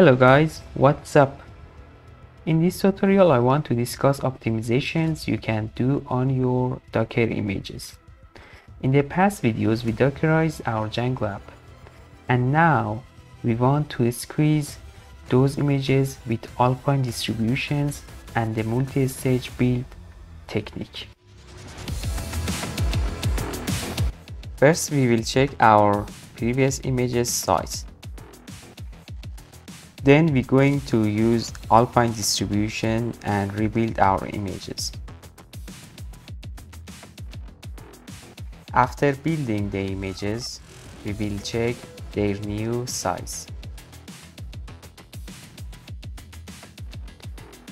Hello guys, what's up? In this tutorial I want to discuss optimizations you can do on your Docker images. In the past videos we dockerized our Django app and now we want to squeeze those images with Alpine distributions and the multi-stage build technique. First we will check our previous images size. Then we're going to use Alpine distribution and rebuild our images. After building the images, we will check their new size.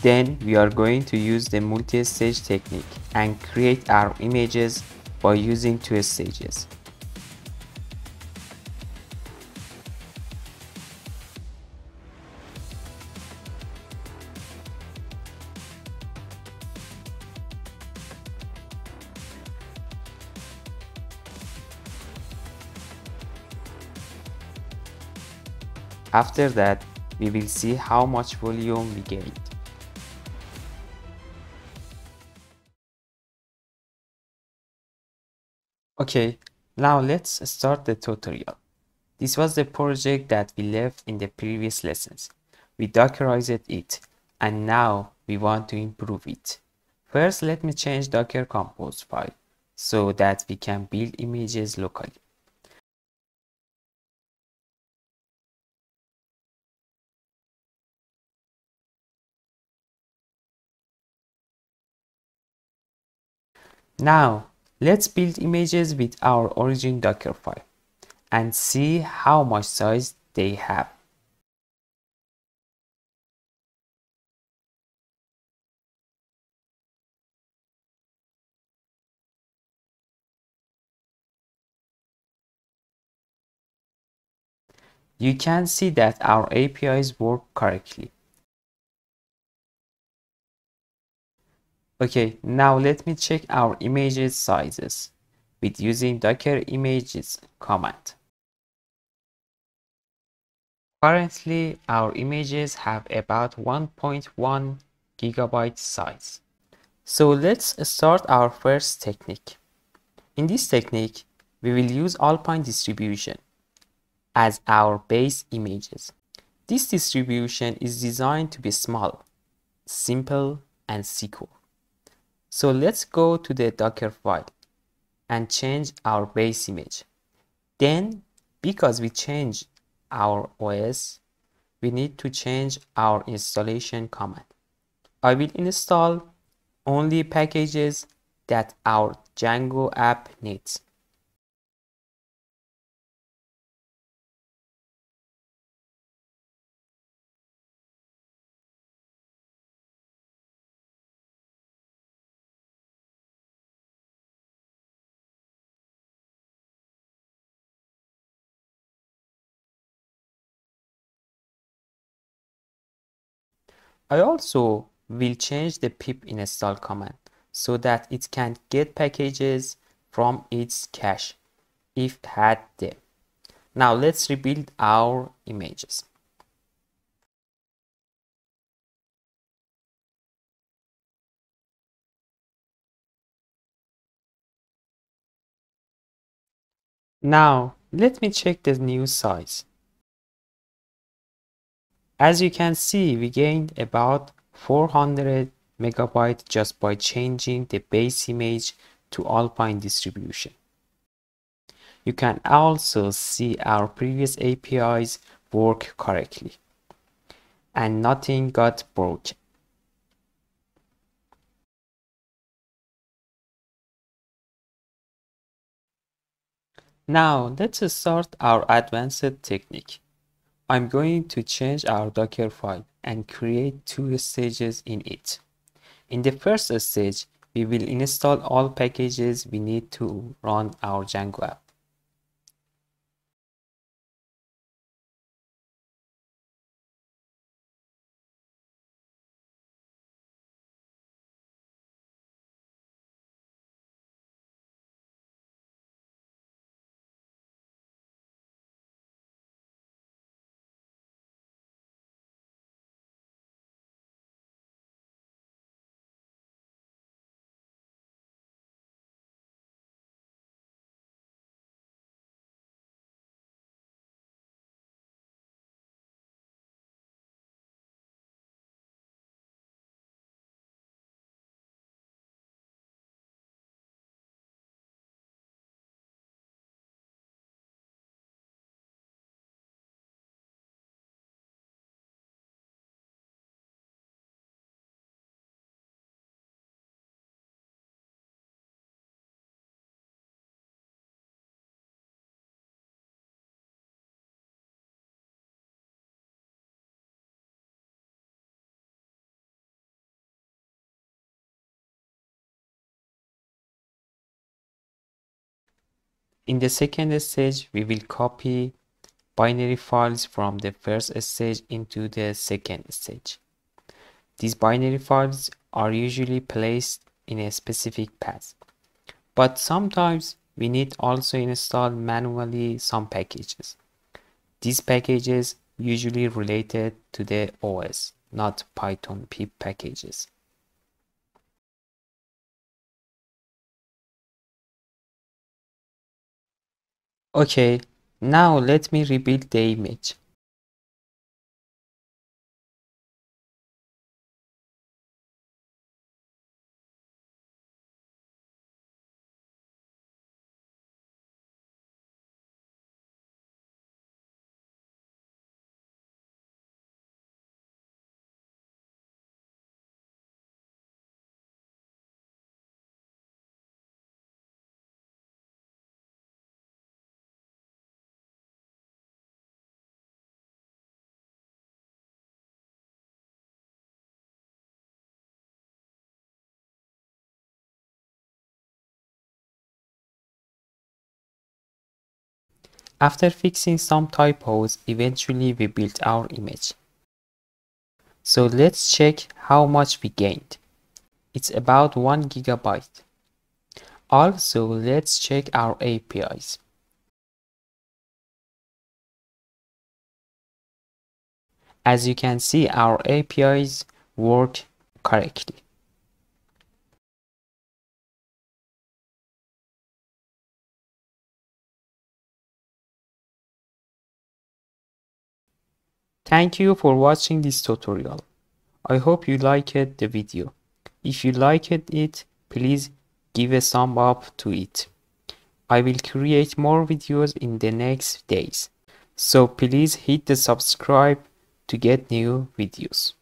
Then we are going to use the multi-stage technique and create our images by using two stages. After that, we will see how much volume we gained. Okay, now let's start the tutorial. This was the project that we left in the previous lessons. We dockerized it and now we want to improve it. First, let me change docker compose file so that we can build images locally. Now, let's build images with our origin Docker file and see how much size they have. You can see that our APIs work correctly. Okay, now let me check our images sizes with using docker images command. Currently, our images have about 1.1 gigabyte size. So let's start our first technique. In this technique, we will use Alpine distribution as our base images. This distribution is designed to be small, simple, and secure. So let's go to the Docker file and change our base image. Then, because we change our OS, we need to change our installation command. I will install only packages that our Django app needs. I also will change the pip install command so that it can get packages from its cache if had them. Now let's rebuild our images. Now let me check the new size. As you can see, we gained about 400 megabyte just by changing the base image to Alpine distribution. You can also see our previous APIs work correctly and nothing got broken. Now let's start our advanced technique. I'm going to change our Docker file and create two stages in it. In the first stage, we will install all packages we need to run our Django app. In the second stage, we will copy binary files from the first stage into the second stage. These binary files are usually placed in a specific path, but sometimes we need also install manually some packages. These packages usually related to the OS, not Python pip packages. Okay, now let me rebuild the image. After fixing some typos, eventually we built our image. So let's check how much we gained. It's about 1 gigabyte. Also, let's check our APIs. As you can see, our APIs work correctly. Thank you for watching this tutorial. I hope you liked the video. If you liked it, please give a thumb up to it. I will create more videos in the next days. So please hit the subscribe to get new videos.